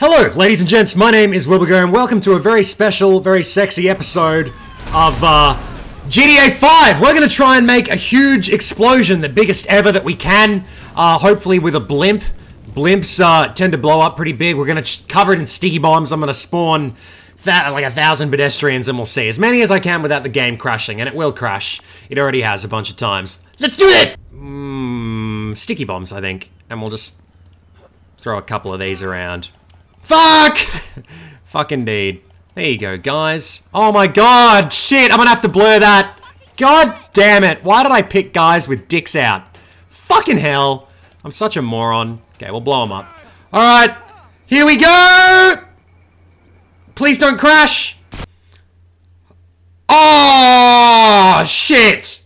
Hello, ladies and gents. My name is Wilburgur, and welcome to a very special, very sexy episode of uh, GTA 5. We're going to try and make a huge explosion, the biggest ever that we can, uh, hopefully with a blimp. Blimps uh, tend to blow up pretty big. We're going to cover it in sticky bombs. I'm going to spawn like a thousand pedestrians, and we'll see as many as I can without the game crashing, and it will crash. It already has a bunch of times. Let's do this. Mm, sticky bombs, I think, and we'll just throw a couple of these around. Fuck! Fuck indeed. There you go, guys. Oh my god, shit, I'm gonna have to blur that. God damn it, why did I pick guys with dicks out? Fucking hell. I'm such a moron. Okay, we'll blow them up. Alright, here we go! Please don't crash! Oh, shit!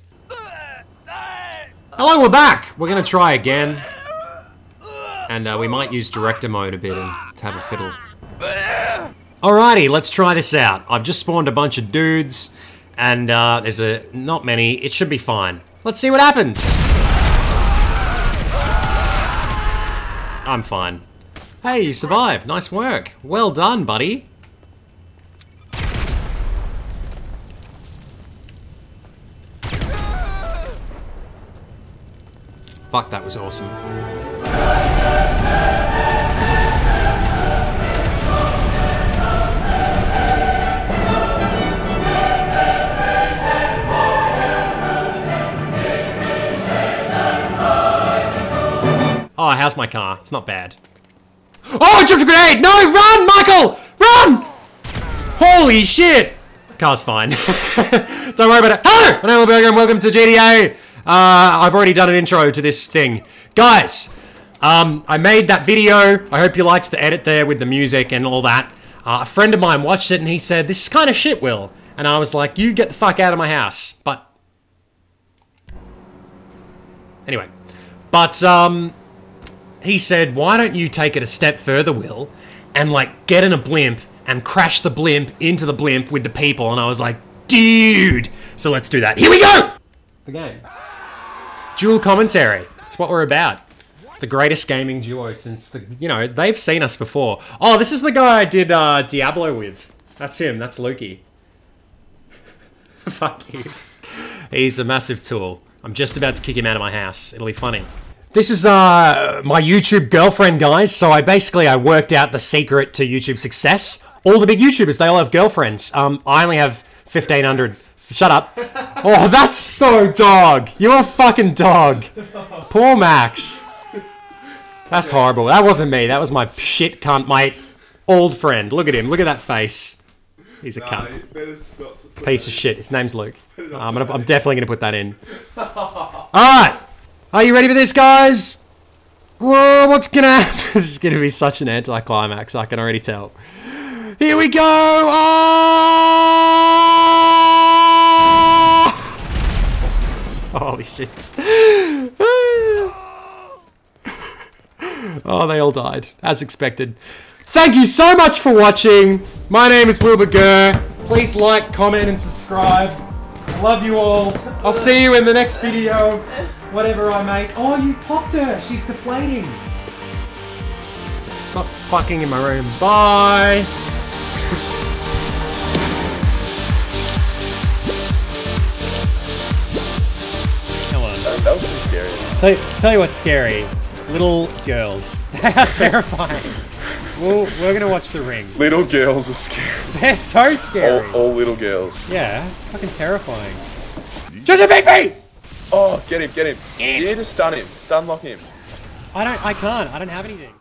Hello, we're back. We're gonna try again. And uh, we might use director mode a bit and have a fiddle. Alrighty, let's try this out. I've just spawned a bunch of dudes, and uh, there's a not many. It should be fine. Let's see what happens. I'm fine. Hey, you survived. Nice work. Well done, buddy. Fuck, that was awesome. Oh, how's my car? It's not bad. Oh, I dropped a grenade! No, run, Michael! Run! Holy shit! Car's fine. Don't worry about it. Hello! My name is Burger and welcome to GTA. Uh, I've already done an intro to this thing. Guys, um, I made that video. I hope you liked the edit there with the music and all that. Uh, a friend of mine watched it and he said, this is kind of shit, Will. And I was like, you get the fuck out of my house. But... Anyway. But, um he said, why don't you take it a step further, Will, and like get in a blimp and crash the blimp into the blimp with the people? And I was like, dude! So let's do that. Here we go! The game. Dual commentary. It's what we're about. The greatest gaming duo since the, you know, they've seen us before. Oh, this is the guy I did uh, Diablo with. That's him. That's Lukey. Fuck you. He's a massive tool. I'm just about to kick him out of my house. It'll be funny. This is uh, my YouTube girlfriend, guys. So I basically I worked out the secret to YouTube success. All the big YouTubers, they all have girlfriends. Um, I only have 1,500. Shut up. Oh, that's so dog. You're a fucking dog. Poor Max. That's horrible. That wasn't me. That was my shit cunt, my old friend. Look at him. Look at that face. He's a cunt. Piece of shit. His name's Luke. I'm, gonna, I'm definitely going to put that in. All right. Are you ready for this, guys? Whoa, what's gonna happen? this is gonna be such an anticlimax, I can already tell. Here we go! Oh! Holy shit. oh, they all died, as expected. Thank you so much for watching. My name is Wilburgur. Please like, comment, and subscribe. I love you all. I'll see you in the next video whatever I make. Oh, you popped her. She's deflating. Stop fucking in my room. Bye. Hello. That, that was pretty scary. Tell, tell you what's scary. Little girls. They are terrifying. Well, we're gonna watch The Ring. Little girls are scary. They're so scary. All, all little girls. Yeah, fucking terrifying. Jojo Bigby! Oh, get him, get him. You need to stun him. Stun lock him. I don't. I can't. I don't have anything.